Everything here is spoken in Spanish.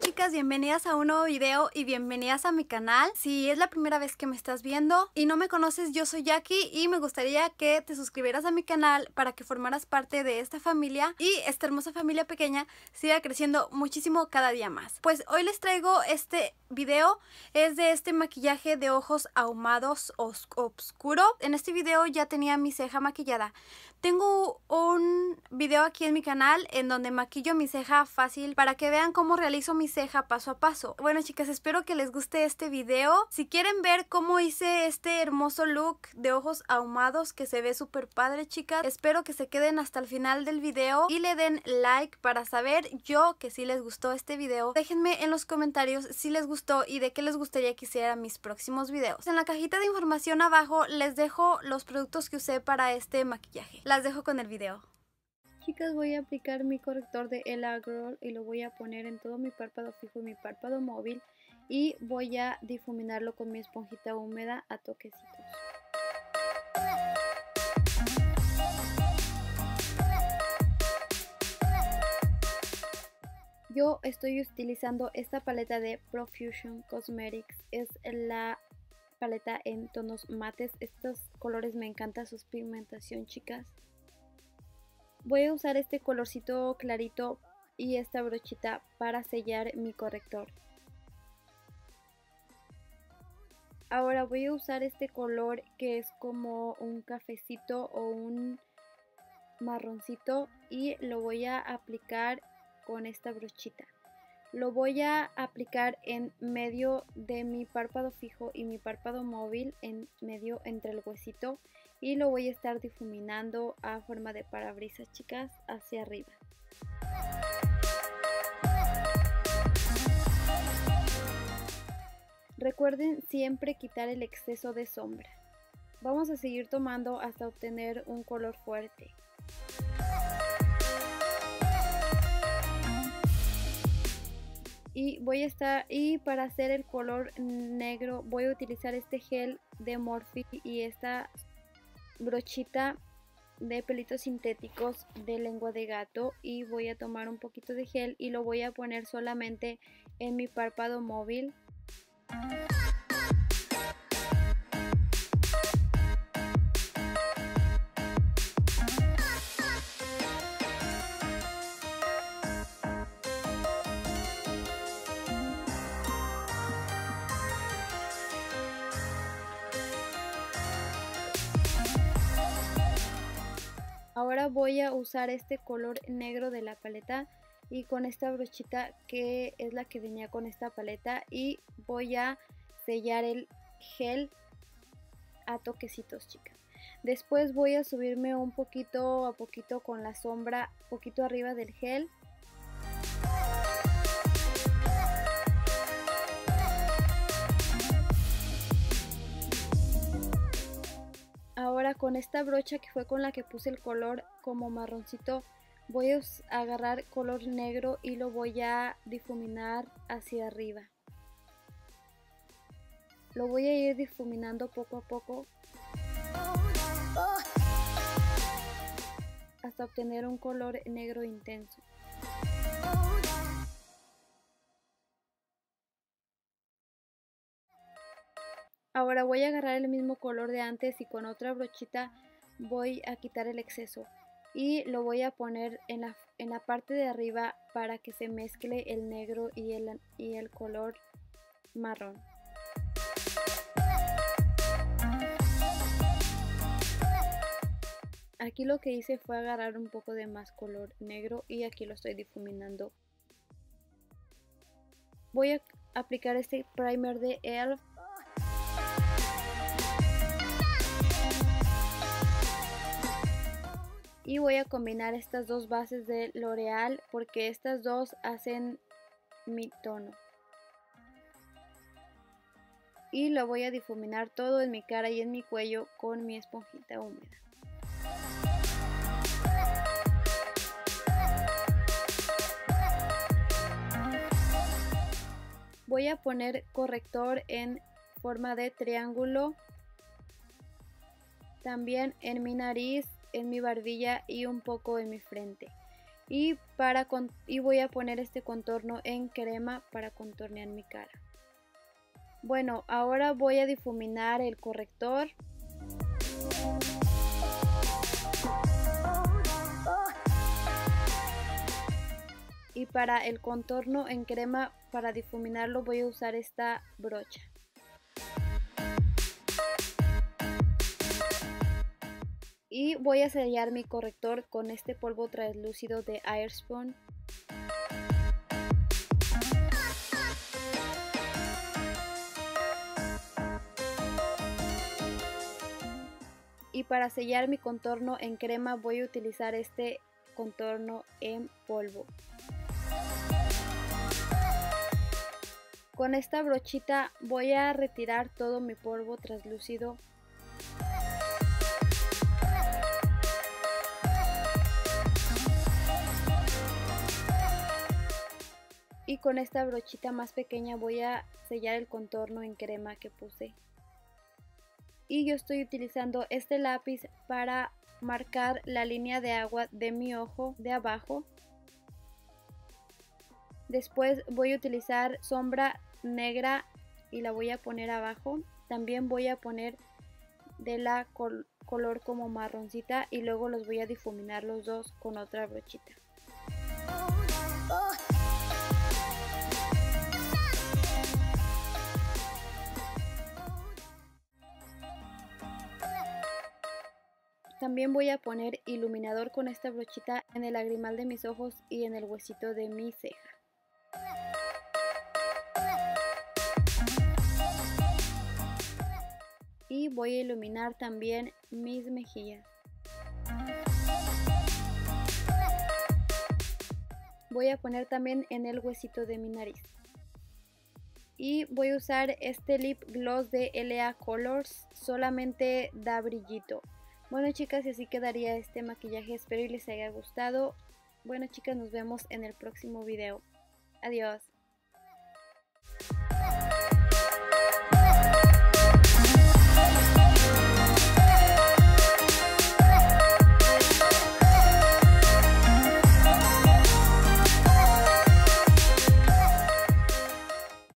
Chicas, bienvenidas a un nuevo video y bienvenidas a mi canal. Si es la primera vez que me estás viendo y no me conoces, yo soy Jackie y me gustaría que te suscribieras a mi canal para que formaras parte de esta familia y esta hermosa familia pequeña siga creciendo muchísimo cada día más. Pues hoy les traigo este video, es de este maquillaje de ojos ahumados oscuro. En este video ya tenía mi ceja maquillada. Tengo un video aquí en mi canal en donde maquillo mi ceja fácil para que vean cómo realizo mi ceja paso a paso. Bueno chicas, espero que les guste este video. Si quieren ver cómo hice este hermoso look de ojos ahumados que se ve súper padre chicas, espero que se queden hasta el final del video y le den like para saber yo que si les gustó este video. Déjenme en los comentarios si les gustó y de qué les gustaría que hiciera mis próximos videos. En la cajita de información abajo les dejo los productos que usé para este maquillaje. Las dejo con el video. Chicas, voy a aplicar mi corrector de Ella Girl y lo voy a poner en todo mi párpado fijo y mi párpado móvil y voy a difuminarlo con mi esponjita húmeda a toquecitos. Yo estoy utilizando esta paleta de Profusion Cosmetics, es la paleta en tonos mates. Estos colores me encantan sus pigmentación, chicas. Voy a usar este colorcito clarito y esta brochita para sellar mi corrector. Ahora voy a usar este color que es como un cafecito o un marroncito y lo voy a aplicar con esta brochita. Lo voy a aplicar en medio de mi párpado fijo y mi párpado móvil, en medio entre el huesito. Y lo voy a estar difuminando a forma de parabrisas, chicas, hacia arriba. Recuerden siempre quitar el exceso de sombra. Vamos a seguir tomando hasta obtener un color fuerte. y voy a estar y para hacer el color negro voy a utilizar este gel de Morphe y esta brochita de pelitos sintéticos de lengua de gato y voy a tomar un poquito de gel y lo voy a poner solamente en mi párpado móvil Voy a usar este color negro de la paleta y con esta brochita que es la que venía con esta paleta y voy a sellar el gel a toquecitos chicas. Después voy a subirme un poquito a poquito con la sombra, poquito arriba del gel con esta brocha que fue con la que puse el color como marroncito, voy a agarrar color negro y lo voy a difuminar hacia arriba. Lo voy a ir difuminando poco a poco hasta obtener un color negro intenso. Ahora voy a agarrar el mismo color de antes y con otra brochita voy a quitar el exceso y lo voy a poner en la, en la parte de arriba para que se mezcle el negro y el, y el color marrón. Aquí lo que hice fue agarrar un poco de más color negro y aquí lo estoy difuminando. Voy a aplicar este primer de ELF y voy a combinar estas dos bases de L'Oreal porque estas dos hacen mi tono. Y lo voy a difuminar todo en mi cara y en mi cuello con mi esponjita húmeda. Voy a poner corrector en forma de triángulo también en mi nariz en mi barbilla y un poco en mi frente. y, para y voy a poner este contorno en crema para contornear mi cara. Bueno, ahora voy a difuminar el corrector. Y para el contorno en crema, para difuminarlo voy a usar esta brocha. Y voy a sellar mi corrector con este polvo translúcido de Airspawn. Y para sellar mi contorno en crema voy a utilizar este contorno en polvo. Con esta brochita voy a retirar todo mi polvo translúcido con esta brochita más pequeña voy a sellar el contorno en crema que puse. Y yo estoy utilizando este lápiz para marcar la línea de agua de mi ojo de abajo. Después voy a utilizar sombra negra y la voy a poner abajo. También voy a poner de la color como marroncita y luego los voy a difuminar los dos con otra brochita También voy a poner iluminador con esta brochita en el lagrimal de mis ojos y en el huesito de mi ceja. Y voy a iluminar también mis mejillas. Voy a poner también en el huesito de mi nariz. Y voy a usar este lip gloss de LA Colors, solamente da brillito. Bueno chicas, y así quedaría este maquillaje. Espero les haya gustado. Bueno chicas, nos vemos en el próximo video. Adiós.